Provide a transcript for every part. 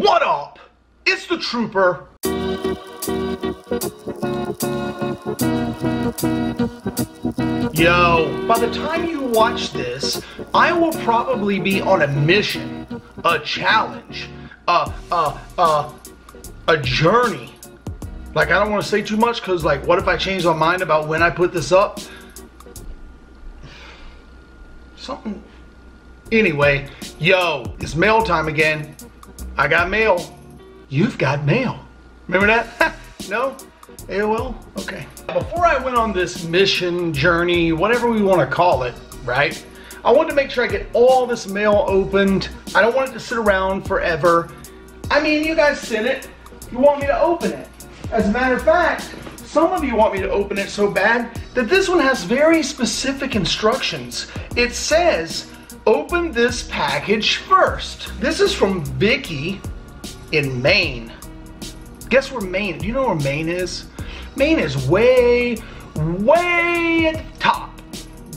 What up? It's the Trooper. Yo, by the time you watch this, I will probably be on a mission, a challenge, a, a, a, a journey. Like, I don't want to say too much because, like, what if I change my mind about when I put this up? Something. Anyway, yo, it's mail time again. I got mail. You've got mail. Remember that? no? AOL? Okay. Before I went on this mission, journey, whatever we want to call it, right? I wanted to make sure I get all this mail opened. I don't want it to sit around forever. I mean, you guys sent it. You want me to open it. As a matter of fact, some of you want me to open it so bad that this one has very specific instructions. It says, open this package first. This is from Vicky in Maine. Guess where Maine, do you know where Maine is? Maine is way, way at the top.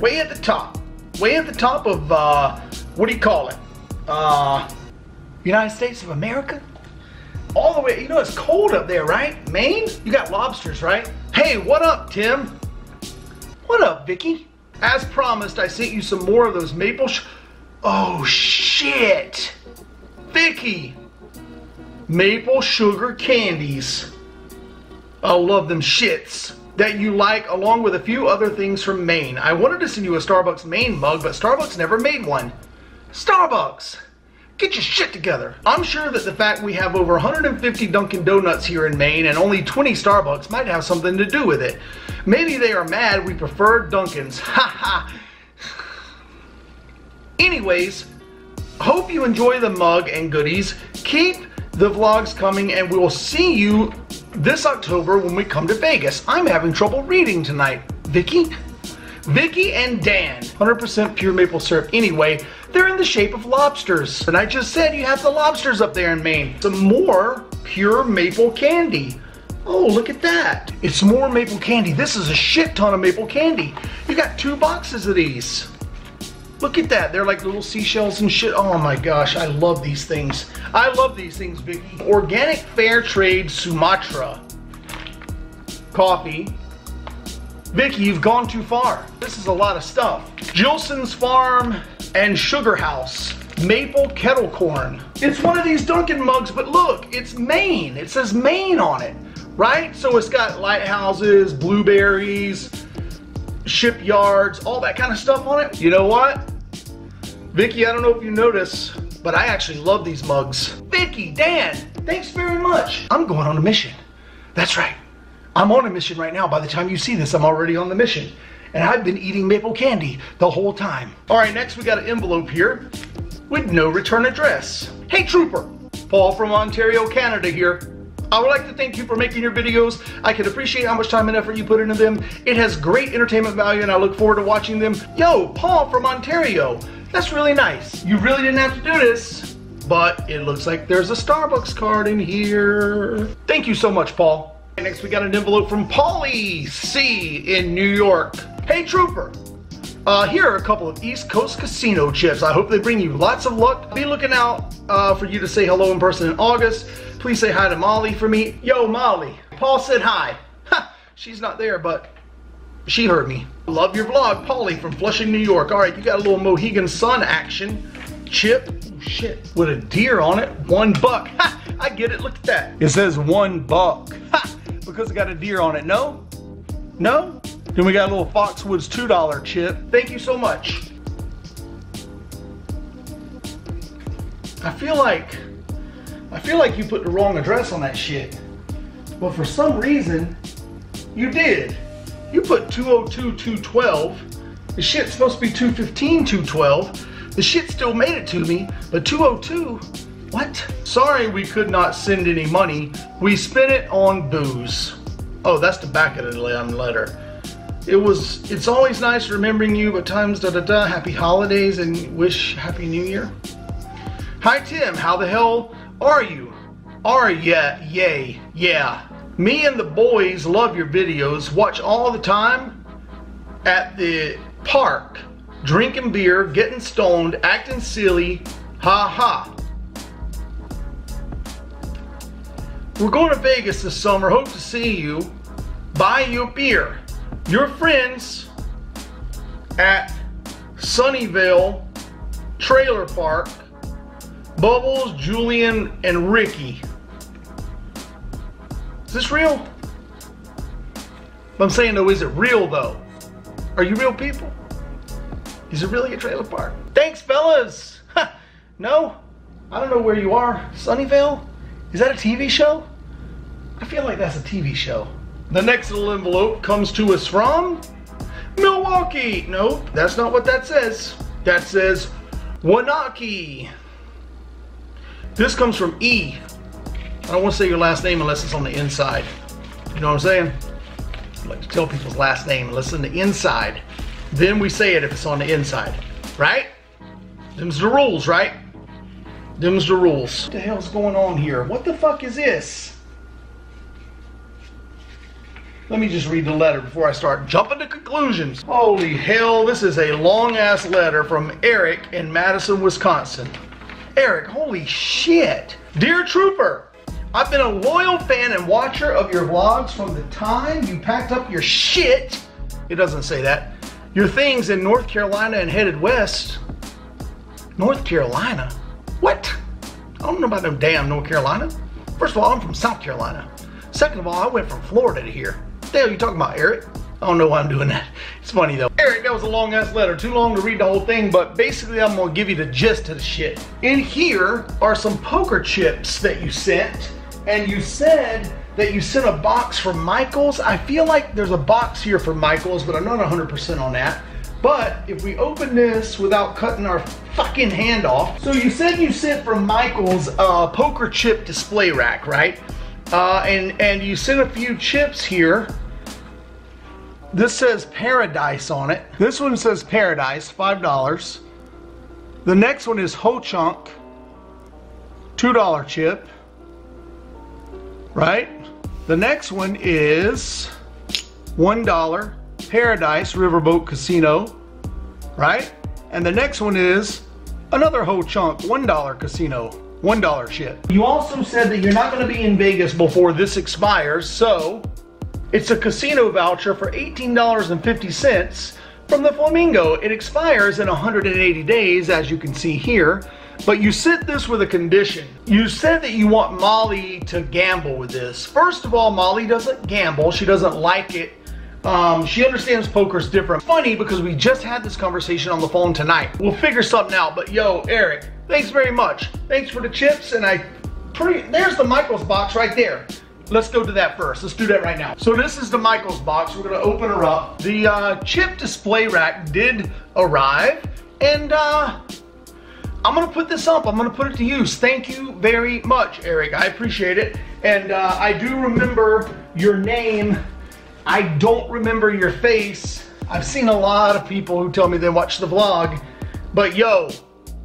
Way at the top. Way at the top of, uh, what do you call it? Uh, United States of America? All the way, you know it's cold up there, right? Maine? You got lobsters, right? Hey, what up, Tim? What up, Vicky? As promised, I sent you some more of those maple Oh, shit! Vicky! Maple sugar candies. I love them shits that you like along with a few other things from Maine. I wanted to send you a Starbucks Maine mug, but Starbucks never made one. Starbucks! Get your shit together. I'm sure that the fact we have over 150 Dunkin' Donuts here in Maine and only 20 Starbucks might have something to do with it. Maybe they are mad we prefer Dunkin's. Ha ha. Anyways, hope you enjoy the mug and goodies. Keep the vlogs coming and we will see you this October when we come to Vegas. I'm having trouble reading tonight. Vicky? Vicky and Dan, 100% pure maple syrup. Anyway, they're in the shape of lobsters. And I just said you have the lobsters up there in Maine. Some more pure maple candy. Oh, look at that. It's more maple candy. This is a shit ton of maple candy. You got two boxes of these. Look at that. They're like little seashells and shit. Oh my gosh, I love these things. I love these things, Vicky. Organic Fair Trade Sumatra coffee Vicky, you've gone too far. This is a lot of stuff. Gilson's Farm and Sugar House. Maple kettle corn. It's one of these Dunkin' mugs, but look, it's Maine. It says Maine on it, right? So it's got lighthouses, blueberries, shipyards, all that kind of stuff on it. You know what? Vicky, I don't know if you notice, but I actually love these mugs. Vicky, Dan, thanks very much. I'm going on a mission. That's right. I'm on a mission right now. By the time you see this, I'm already on the mission. And I've been eating maple candy the whole time. All right, next we got an envelope here with no return address. Hey Trooper, Paul from Ontario, Canada here. I would like to thank you for making your videos. I can appreciate how much time and effort you put into them. It has great entertainment value and I look forward to watching them. Yo, Paul from Ontario. That's really nice. You really didn't have to do this, but it looks like there's a Starbucks card in here. Thank you so much, Paul. Next, we got an envelope from Polly C in New York. Hey, Trooper. Uh, here are a couple of East Coast casino chips. I hope they bring you lots of luck. Be looking out uh, for you to say hello in person in August. Please say hi to Molly for me. Yo, Molly. Paul said hi. Ha, she's not there, but she heard me. Love your vlog, Polly from Flushing, New York. All right, you got a little Mohegan Sun action. Chip, oh, shit, with a deer on it. One buck. Ha, I get it, look at that. It says one buck. Ha, because it got a deer on it. No? No? Then we got a little Foxwoods $2 chip. Thank you so much. I feel like, I feel like you put the wrong address on that shit. But for some reason, you did. You put 202-212. The shit's supposed to be 215-212. The shit still made it to me, but 202 what? Sorry we could not send any money. We spent it on booze. Oh, that's the back of the letter. It was, it's always nice remembering you, but times da da da, happy holidays and wish happy new year. Hi Tim, how the hell are you? Are ya, yay, yeah. Me and the boys love your videos, watch all the time at the park, drinking beer, getting stoned, acting silly, ha ha. We're going to Vegas this summer. Hope to see you. Buy you beer. Your friends at Sunnyvale Trailer Park, Bubbles, Julian, and Ricky. Is this real? I'm saying though, is it real though? Are you real people? Is it really a trailer park? Thanks, fellas. no, I don't know where you are. Sunnyvale? Is that a TV show? I feel like that's a TV show. The next little envelope comes to us from Milwaukee. Nope, that's not what that says. That says Waunakee. This comes from E. I don't want to say your last name unless it's on the inside. You know what I'm saying? I like to tell people's last name unless it's on the inside. Then we say it if it's on the inside. Right? Them's the rules, right? Them's the rules. What the hell's going on here? What the fuck is this? Let me just read the letter before I start jumping to conclusions. Holy hell, this is a long ass letter from Eric in Madison, Wisconsin. Eric, holy shit. Dear Trooper, I've been a loyal fan and watcher of your vlogs from the time you packed up your shit. It doesn't say that. Your things in North Carolina and headed west. North Carolina? What? I don't know about no damn North Carolina. First of all, I'm from South Carolina. Second of all, I went from Florida to here. Are you talking about, Eric? I don't know why I'm doing that. It's funny though. Eric, that was a long ass letter. Too long to read the whole thing, but basically I'm gonna give you the gist of the shit. In here are some poker chips that you sent, and you said that you sent a box from Michaels. I feel like there's a box here for Michaels, but I'm not 100% on that. But if we open this without cutting our fucking hand off. So you said you sent from Michael's uh, poker chip display rack, right? Uh, and, and you sent a few chips here. This says Paradise on it. This one says Paradise, $5. The next one is Ho Chunk, $2 chip, right? The next one is $1 Paradise Riverboat Casino, right? And the next one is another Ho Chunk $1 casino, $1 chip. You also said that you're not gonna be in Vegas before this expires, so it's a casino voucher for $18.50 from the Flamingo. It expires in 180 days, as you can see here. But you sent this with a condition. You said that you want Molly to gamble with this. First of all, Molly doesn't gamble. She doesn't like it um, she understands poker's different. Funny because we just had this conversation on the phone tonight. We'll figure something out. But yo, Eric, thanks very much. Thanks for the chips. And I pretty, there's the Michaels box right there. Let's go to that first. Let's do that right now. So this is the Michaels box. We're gonna open her up. The uh, chip display rack did arrive. And uh, I'm gonna put this up. I'm gonna put it to use. Thank you very much, Eric. I appreciate it. And uh, I do remember your name I don't remember your face. I've seen a lot of people who tell me they watch the vlog. But yo,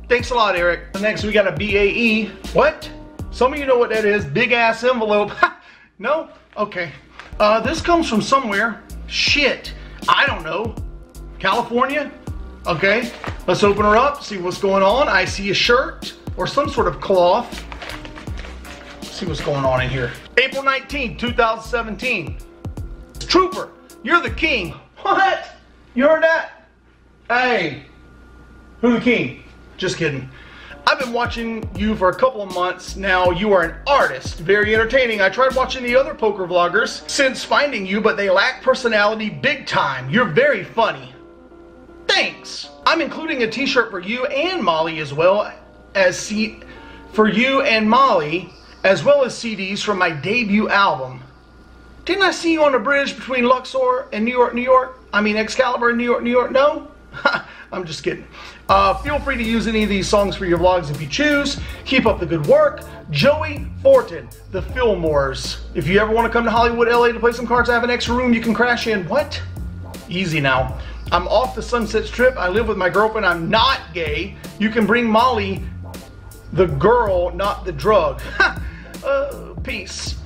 thanks a lot, Eric. Next, we got a BAE. What? Some of you know what that is. Big ass envelope. no? Okay. Uh, this comes from somewhere. Shit. I don't know. California? Okay. Let's open her up, see what's going on. I see a shirt or some sort of cloth. Let's see what's going on in here. April 19, 2017. Trooper, you're the king. What? You heard that? Hey, who the king? Just kidding. I've been watching you for a couple of months now. You are an artist, very entertaining. I tried watching the other poker vloggers since finding you, but they lack personality big time. You're very funny. Thanks. I'm including a t-shirt for you and Molly as well as C for you and Molly, as well as CDs from my debut album. Didn't I see you on the bridge between Luxor and New York, New York? I mean Excalibur and New York, New York? No? I'm just kidding. Uh, feel free to use any of these songs for your vlogs if you choose. Keep up the good work. Joey Fortin, The Fillmores. If you ever want to come to Hollywood, LA to play some cards, I have an extra room you can crash in. What? Easy now. I'm off the Sunset Strip. I live with my girlfriend. I'm not gay. You can bring Molly, the girl, not the drug. uh, peace.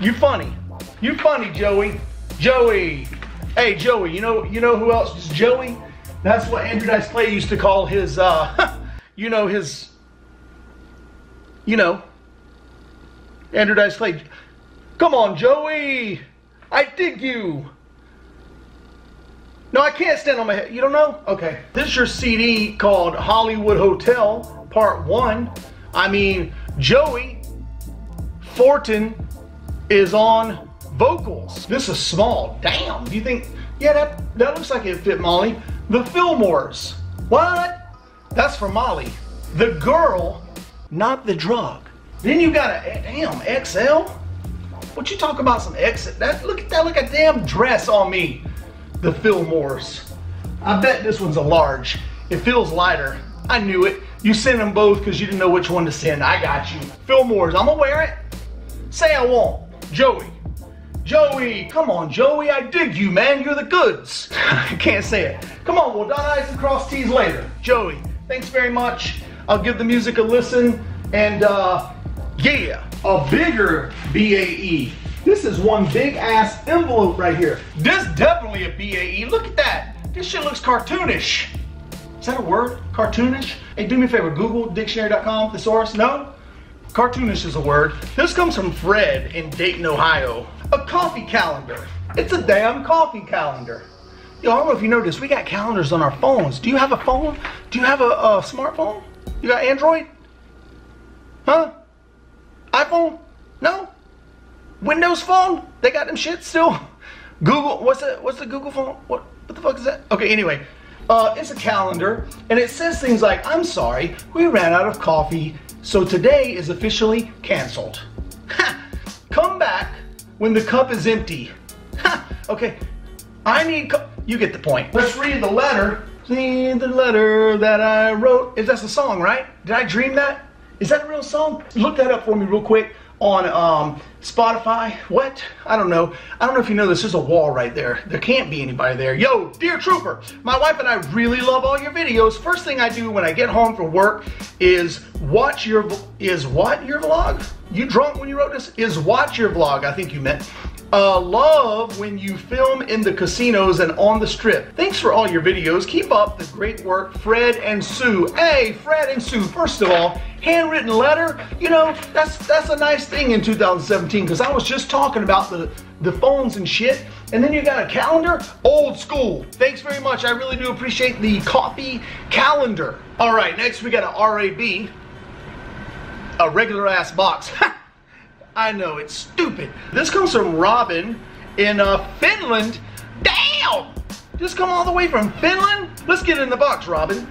You funny. You funny, Joey. Joey. Hey, Joey, you know you know who else is Joey? That's what Andrew Dice Clay used to call his, uh, you know, his, you know, Andrew Dice Clay. Come on, Joey. I dig you. No, I can't stand on my head. You don't know? Okay. This is your CD called Hollywood Hotel, Part 1. I mean, Joey Fortin is on vocals. This is small. Damn. Do you think, yeah, that, that looks like it fit Molly. The Fillmores. What? That's for Molly. The girl, not the drug. Then you got a, eh, damn, XL? What you talk about some X? That, look at that, look at damn dress on me. The Fillmores. I bet this one's a large. It feels lighter. I knew it. You sent them both because you didn't know which one to send. I got you. Fillmores, I'm gonna wear it. Say I won't. Joey. Joey, come on, Joey, I dig you, man. You're the goods. I can't say it. Come on, we'll dot I's and cross T's later. Joey, thanks very much. I'll give the music a listen. And uh, yeah, a bigger BAE. This is one big ass envelope right here. This definitely a BAE. Look at that. This shit looks cartoonish. Is that a word? Cartoonish? Hey, do me a favor. Google dictionary.com, thesaurus. No? Cartoonish is a word. This comes from Fred in Dayton, Ohio. A coffee calendar. It's a damn coffee calendar. Yo, I don't know if you noticed, we got calendars on our phones. Do you have a phone? Do you have a, a smartphone? You got Android? Huh? iPhone? No? Windows phone? They got them shit still? Google, what's the, what's the Google phone? What, what the fuck is that? Okay, anyway, uh, it's a calendar and it says things like, I'm sorry, we ran out of coffee, so today is officially canceled. Ha! Come back when the cup is empty. Ha! Okay, I need, you get the point. Let's read the letter. See the letter that I wrote. Is that a song, right? Did I dream that? Is that a real song? Look that up for me real quick on um, Spotify. What? I don't know. I don't know if you know this. There's a wall right there. There can't be anybody there. Yo, dear trooper, my wife and I really love all your videos. First thing I do when I get home from work is watch your is what your vlog? You drunk when you wrote this? Is watch your vlog? I think you meant. Uh, love when you film in the casinos and on the strip. Thanks for all your videos. Keep up the great work, Fred and Sue. Hey, Fred and Sue, first of all, handwritten letter, you know, that's that's a nice thing in 2017 because I was just talking about the, the phones and shit. And then you got a calendar, old school. Thanks very much. I really do appreciate the coffee calendar. All right, next we got a RAB, a regular ass box. I know, it's stupid. This comes from Robin in uh, Finland. Damn! Just come all the way from Finland? Let's get in the box, Robin.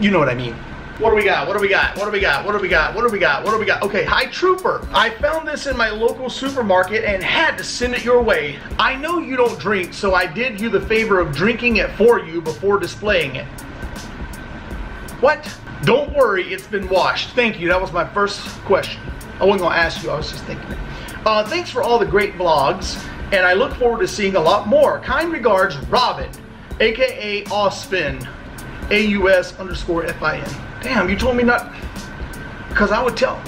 You know what I mean. What do we got? What do we got? What do we got? What do we got? What do we got? What do we got? Okay, hi Trooper. I found this in my local supermarket and had to send it your way. I know you don't drink, so I did you the favor of drinking it for you before displaying it. What? Don't worry, it's been washed. Thank you, that was my first question. I wasn't gonna ask you, I was just thinking. Uh, thanks for all the great vlogs, and I look forward to seeing a lot more. Kind regards, Robin, aka Ausfin, A-U-S underscore F-I-N. Damn, you told me not, because I would tell.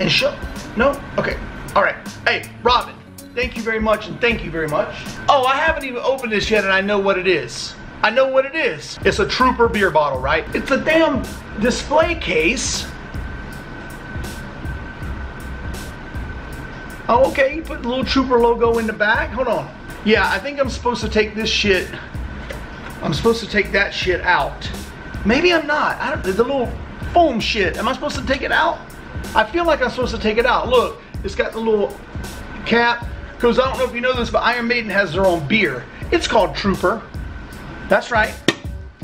And show, no? Okay, all right. Hey, Robin, thank you very much, and thank you very much. Oh, I haven't even opened this yet, and I know what it is. I know what it is. It's a Trooper beer bottle, right? It's a damn display case Oh, okay, put the little Trooper logo in the back. Hold on. Yeah, I think I'm supposed to take this shit. I'm supposed to take that shit out. Maybe I'm not. I don't, the little foam shit. Am I supposed to take it out? I feel like I'm supposed to take it out. Look, it's got the little cap. Because I don't know if you know this, but Iron Maiden has their own beer. It's called Trooper. That's right.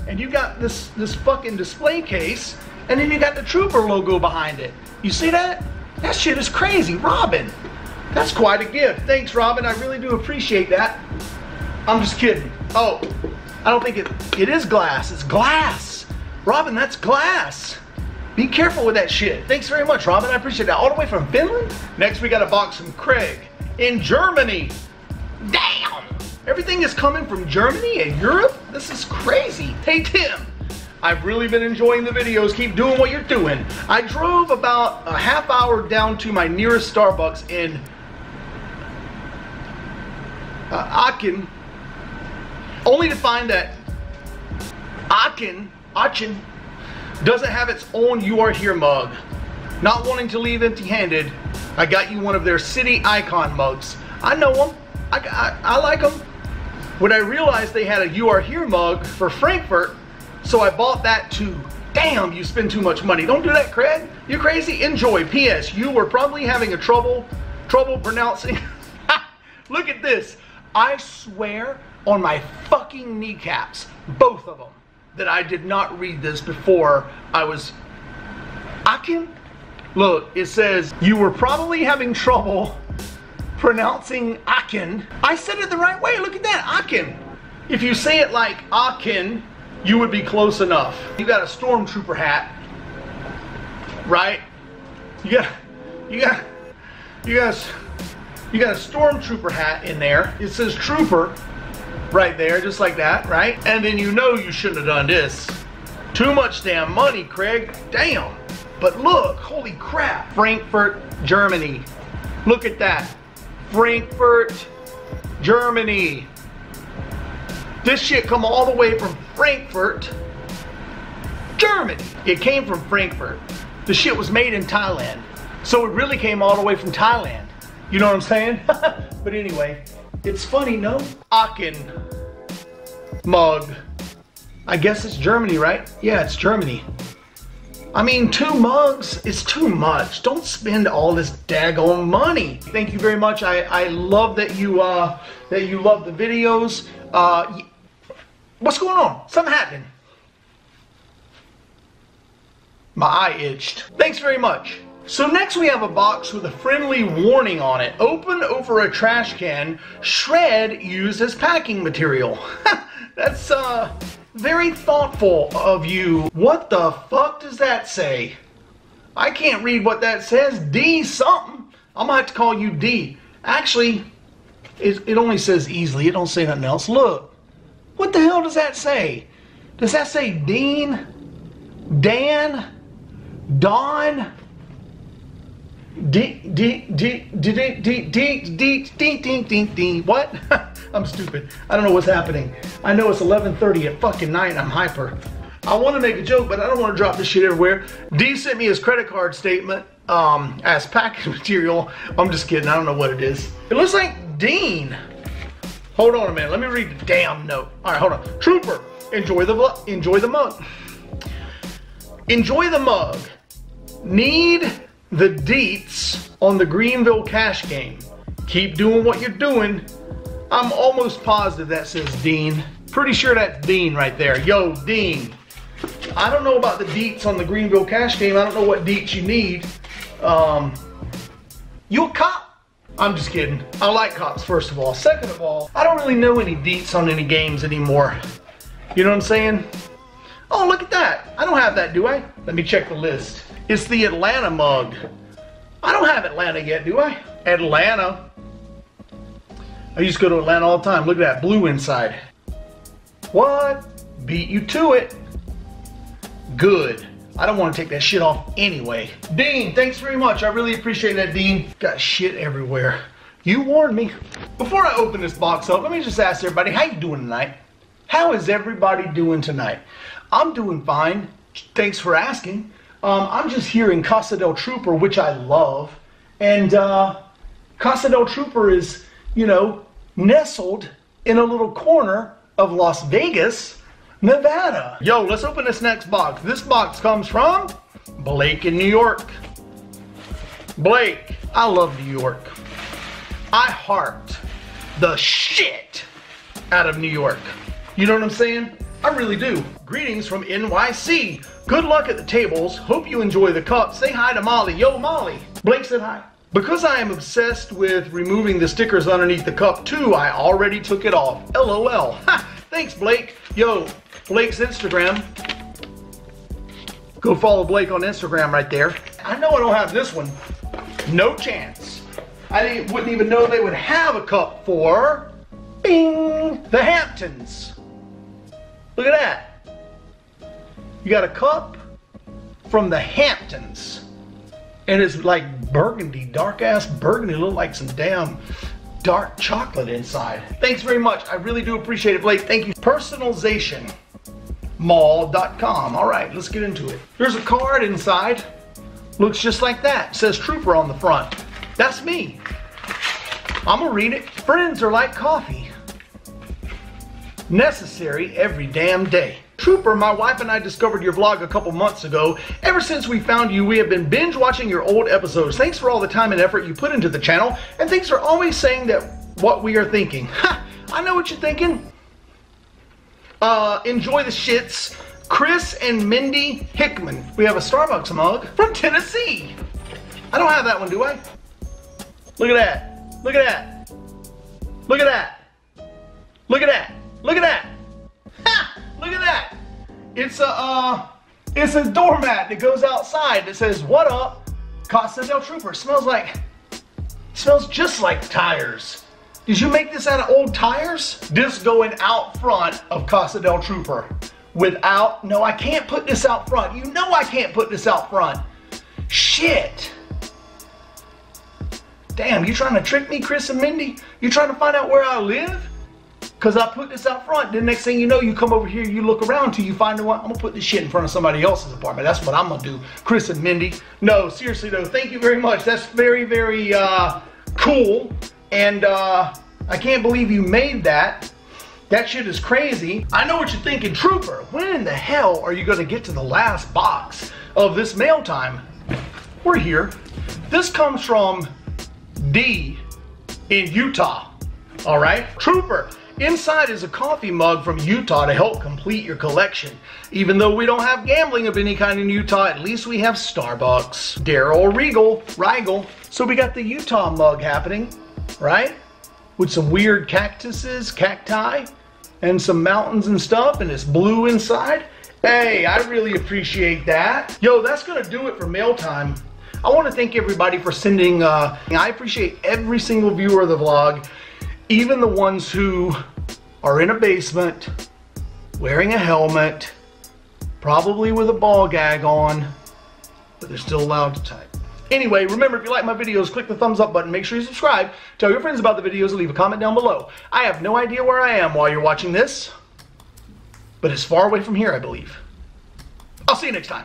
And you got this, this fucking display case, and then you got the Trooper logo behind it. You see that? That shit is crazy. Robin. That's quite a gift. Thanks, Robin. I really do appreciate that. I'm just kidding. Oh, I don't think it, it is glass. It's glass. Robin, that's glass. Be careful with that shit. Thanks very much, Robin. I appreciate that. All the way from Finland? Next, we got a box from Craig in Germany. Damn! Everything is coming from Germany and Europe? This is crazy. Hey, Tim. I've really been enjoying the videos. Keep doing what you're doing. I drove about a half hour down to my nearest Starbucks in uh, Aachen, only to find that Aachen, Aachen doesn't have its own You Are Here mug. Not wanting to leave empty-handed, I got you one of their city icon mugs. I know them. I, I, I like them. When I realized they had a You Are Here mug for Frankfurt, so I bought that too. Damn, you spend too much money. Don't do that, Craig. You crazy? Enjoy. P.S. You were probably having a trouble, trouble pronouncing. Look at this. I swear on my fucking kneecaps, both of them, that I did not read this before I was. Akin? Look, it says, you were probably having trouble pronouncing Akin. I said it the right way. Look at that. Akin. If you say it like Akin, you would be close enough. You got a stormtrooper hat, right? You got, you got, you got, you got a stormtrooper hat in there. It says trooper right there, just like that, right? And then you know you shouldn't have done this. Too much damn money, Craig. Damn. But look, holy crap. Frankfurt, Germany. Look at that. Frankfurt, Germany. This shit come all the way from Frankfurt, Germany. It came from Frankfurt. The shit was made in Thailand. So it really came all the way from Thailand. You know what I'm saying? but anyway, it's funny, no? Aachen mug. I guess it's Germany, right? Yeah, it's Germany. I mean, two mugs is too much. Don't spend all this daggone money. Thank you very much. I, I love that you uh, that you love the videos. Uh, What's going on? Something happened. My eye itched. Thanks very much. So next we have a box with a friendly warning on it. Open over a trash can, shred used as packing material. That's uh, very thoughtful of you. What the fuck does that say? I can't read what that says. D something. I'm gonna have to call you D. Actually, it, it only says easily. It don't say nothing else. Look. What the hell does that say? Does that say Dean? Dan? Don? D D D D D D D D D D D what? I'm stupid. I don't know what's happening. I know it's 11:30 at fucking night. I'm hyper. I want to make a joke, but I don't want to drop this shit everywhere. D sent me his credit card statement um, as package material. I'm just kidding. I don't know what it is. It looks like Dean. Hold on a minute. Let me read the damn note. All right, hold on. Trooper, enjoy the enjoy the mug. Enjoy the mug. Need the deets on the Greenville cash game. Keep doing what you're doing. I'm almost positive that says Dean. Pretty sure that's Dean right there. Yo, Dean. I don't know about the deets on the Greenville cash game. I don't know what deets you need. Um, you a cop? I'm just kidding. I like cops, first of all. Second of all, I don't really know any deets on any games anymore. You know what I'm saying? Oh, look at that. I don't have that, do I? Let me check the list. It's the Atlanta mug. I don't have Atlanta yet, do I? Atlanta. I used to go to Atlanta all the time. Look at that blue inside. What? Beat you to it. Good. I don't want to take that shit off anyway. Dean, thanks very much. I really appreciate that, Dean. Got shit everywhere. You warned me. Before I open this box up, let me just ask everybody, how you doing tonight? How is everybody doing tonight? I'm doing fine. Thanks for asking. Um, I'm just here in Casa del Trooper, which I love. And uh, Casa del Trooper is, you know, nestled in a little corner of Las Vegas Nevada. Yo, let's open this next box. This box comes from Blake in New York. Blake, I love New York. I heart the shit out of New York. You know what I'm saying? I really do. Greetings from NYC. Good luck at the tables. Hope you enjoy the cup. Say hi to Molly. Yo, Molly. Blake said hi. Because I am obsessed with removing the stickers underneath the cup too, I already took it off. LOL. Ha, thanks, Blake. Yo, Blake's Instagram. Go follow Blake on Instagram right there. I know I don't have this one. No chance. I wouldn't even know they would have a cup for, bing, the Hamptons. Look at that. You got a cup from the Hamptons. And it's like burgundy, dark ass burgundy. Look like some damn dark chocolate inside. Thanks very much. I really do appreciate it, Blake. Thank you. Personalization mall.com. All right, let's get into it. There's a card inside. Looks just like that. Says Trooper on the front. That's me. I'm gonna read it. Friends are like coffee. Necessary every damn day. Trooper, my wife and I discovered your vlog a couple months ago. Ever since we found you, we have been binge watching your old episodes. Thanks for all the time and effort you put into the channel, and thanks for always saying that what we are thinking. Ha! I know what you're thinking. Uh, enjoy the shits. Chris and Mindy Hickman. We have a Starbucks mug from Tennessee. I don't have that one, do I? Look at that. Look at that. Look at that. Look at that. Look at that. Look at that. It's a uh, it's a doormat that goes outside that says, "What up, Casa del Trooper?" Smells like smells just like tires. Did you make this out of old tires? This going out front of Casa del Trooper. Without, no, I can't put this out front. You know I can't put this out front. Shit. Damn, you trying to trick me, Chris and Mindy? You trying to find out where I live? Because I put this out front. The next thing you know, you come over here, you look around till you find the one. I'm to put this shit in front of somebody else's apartment. That's what I'm to do, Chris and Mindy. No, seriously though, thank you very much. That's very, very uh, cool. And uh, I can't believe you made that. That shit is crazy. I know what you're thinking, Trooper. When in the hell are you to get to the last box of this mail time? We're here. This comes from D in Utah. All right? Trooper. Inside is a coffee mug from Utah to help complete your collection. Even though we don't have gambling of any kind in Utah, at least we have Starbucks. Daryl Regal, Regal. So we got the Utah mug happening, right? with some weird cactuses, cacti, and some mountains and stuff, and it's blue inside. Hey, I really appreciate that. Yo, that's gonna do it for mail time. I wanna thank everybody for sending, uh, I appreciate every single viewer of the vlog, even the ones who are in a basement, wearing a helmet, probably with a ball gag on, but they're still allowed to type. Anyway, remember, if you like my videos, click the thumbs up button. Make sure you subscribe. Tell your friends about the videos and leave a comment down below. I have no idea where I am while you're watching this, but it's far away from here, I believe. I'll see you next time.